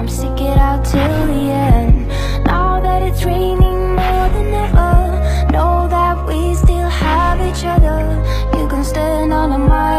I'm sick it out till the end. Now that it's raining more than ever Know that we still have each other. You can stand on my